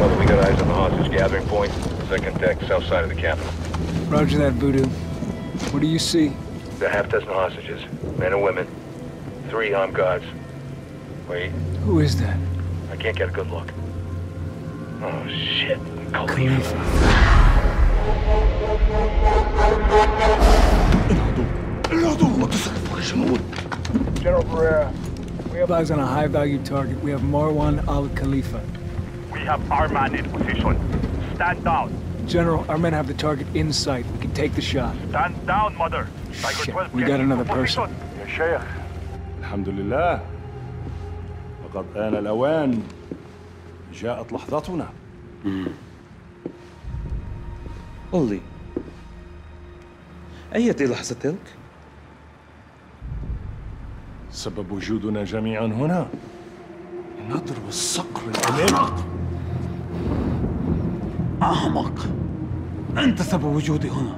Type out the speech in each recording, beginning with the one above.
Mother, we got eyes on the hostage gathering point. Second deck, south side of the Capitol. Roger that, Voodoo. What do you see? The half dozen hostages, men and women. Three armed guards. Wait, Who is that? I can't get a good look. Oh, shit. Khalifa. General Pereira. We have eyes on a high-value target. We have Marwan al-Khalifa. We have our man in position. Stand down. General, our men have the target in sight. We can take the shot. Stand down, mother. Tiger Shit, 12, we got another person. position. يا شيخ. الحمد لله لقد آن الأوان جاءت لحظتنا قل لي أية لحظة تلك؟ سبب وجودنا جميعا هنا نضرب الصقر الأمامي أعمق أنت سبب وجودي هنا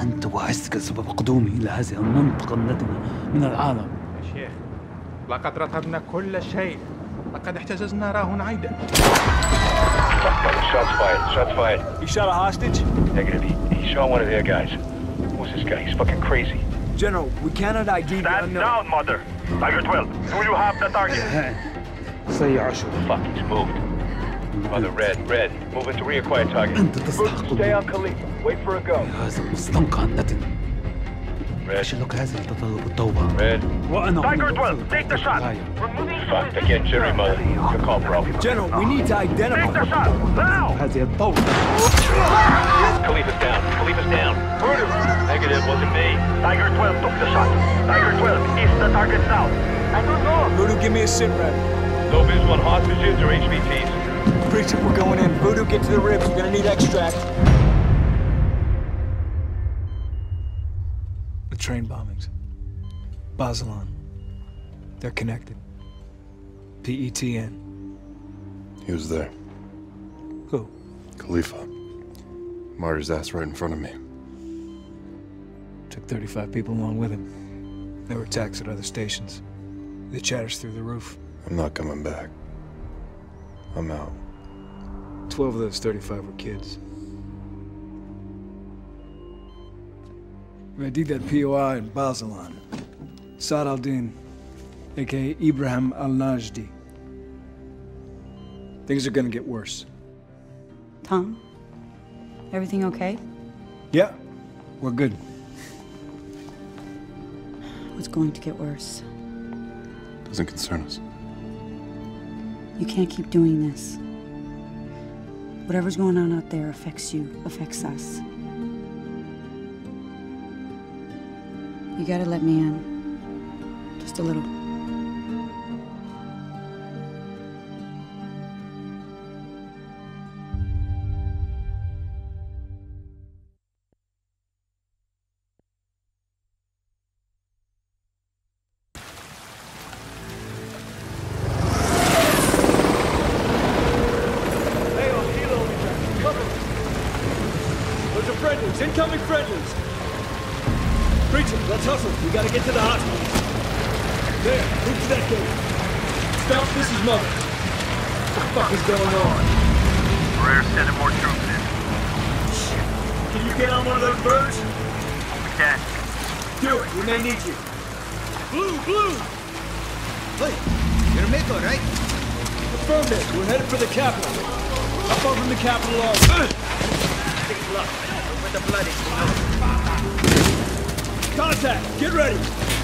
أنت وعزك سبب قدومي إلى هذه المنطقة الندمة من العالم يا شيخ لقد رتبنا كل شيء لقد احتجزنا راهون عيدا General, we cannot ID Stand the unknown. Stand down, mother. I will. Do you have the target? Say, Arshu. Fuck, he's moved. Mother, red, red. Moving to reacquire target. أنت تستحق Stay on الدنيا Khalifa. Wait for a go. هذا المستنقع النتن Red, أشلك هذه تطلب التوبة red. وأنا Tiger هنا 12, أوصلك take the shot. للغاية. Fuck, again, Jerry, mother. Good call, bro. General, we need to Take the identify. shot, now! هذه الطوبة Khalifa's down. Khalifa's down. Negative, wasn't me. Tiger 12 took the shot. Tiger 12, is the target now? I don't know. Voodoo, give me a sit rep. No visual on hostages or HVTs. Preacher, we're going in. Voodoo, get to the ribs. We're gonna need extract. The train bombings. Basilan. They're connected. E PETN. He was there. Who? Khalifa. Martyred his ass right in front of me. Took 35 people along with him. There were attacks at other stations. The chatter's through the roof. I'm not coming back. I'm out. 12 of those 35 were kids. I did that POI in Basilan. Saad al-Din, aka Ibrahim al-Najdi. Things are gonna get worse. Tom? Everything okay? Yeah, we're good. What's going to get worse? Doesn't concern us. You can't keep doing this. Whatever's going on out there affects you, affects us. You gotta let me in. Just a little. Move to. Stop, this is Mother. What the fuck is going on? We're sending more troops in. Can you get on one of those birds? We can. Do it, we may need you. Blue, blue! Hey, you're Mako, right? Affirm this, we're headed for the capital. Up far from the capital are we? Six blocks. Over the bloody snow. Contact, get ready!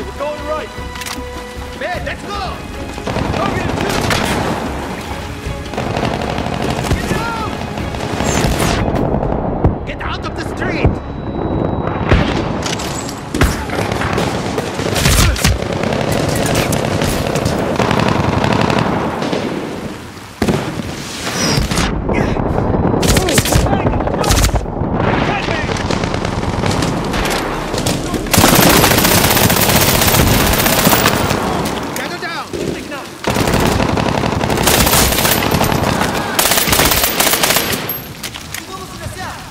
We're going right. Man, let's go! Target at two! Get out of the street! Gather down!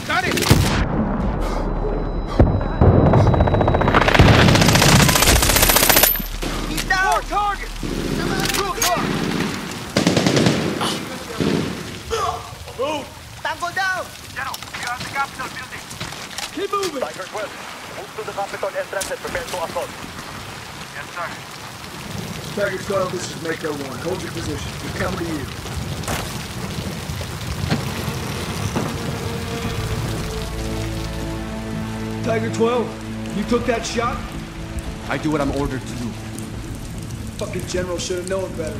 Got it! He's down! More target! Move! Tango down! General, we are at the Capitol building. Keep moving! Tiger 12, move to the Capitol entrance and prepare to assault. Yes, sir. Tiger 12, this is Mako 1. Hold your position. We're coming to you. Tiger 12, you took that shot? I do what I'm ordered to do. Fucking general should have known better.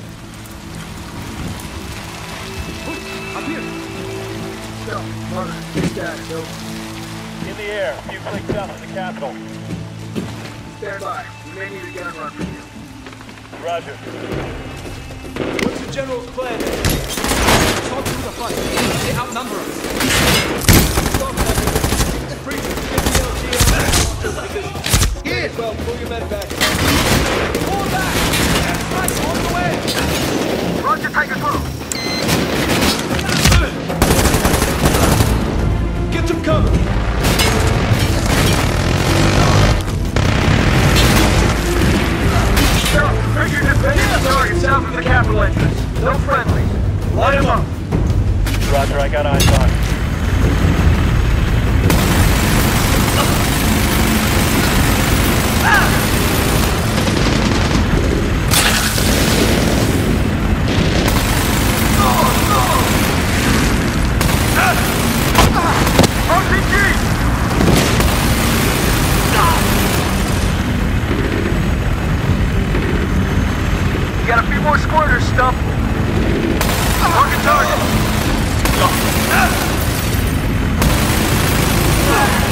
I'm here. No, Mark, take that. No, In the air, a few clicks south of the Capitol. stand by. We may need a gun run from you. Roger. What's the general's plan? Talk through the fight. They outnumber us. Preacher, get the LT Here! Tiger 12, pull your men back. Pull back! Right, on the way! Got a few more squirters, Stump. Marking target.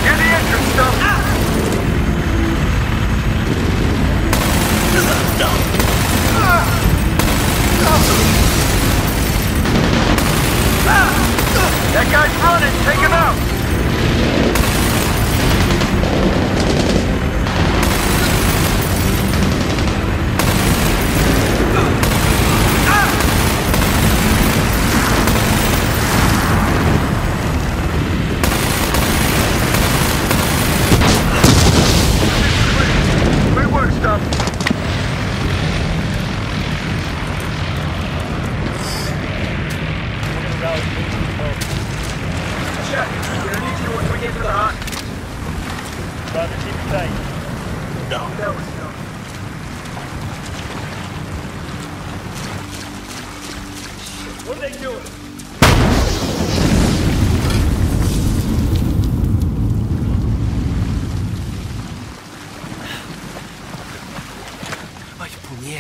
Near the entrance, Stump. That guy's running. Take him out.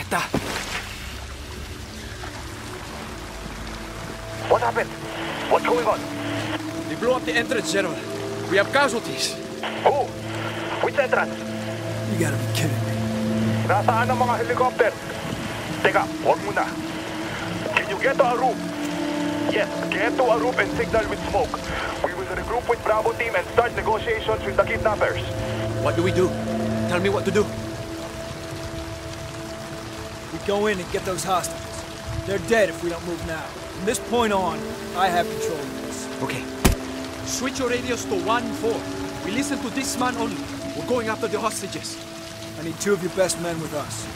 Puñeta. What happened? What's going on? They blew up the entrance, General. We have casualties. Who? Which entrance? You gotta be kidding me. Nasaan ang mga helicopter? Teka, huwag muna. Can you get to our room? Yes, get to our room and signal with smoke. We will regroup with Bravo team and start negotiations with the kidnappers. What do we do? Tell me what to do. We go in and get those hostages. They're dead if we don't move now. From this point on, I have control of this. Okay. Switch your radios to 1-4. We listen to this man only. We're going after the hostages. I need two of your best men with us.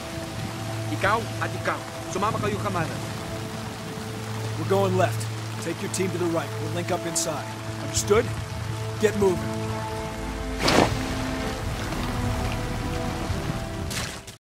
Ikaw at ikaw. Sumama kayo kamanan. We're going left. Take your team to the right. We'll link up inside. Understood? Get moving.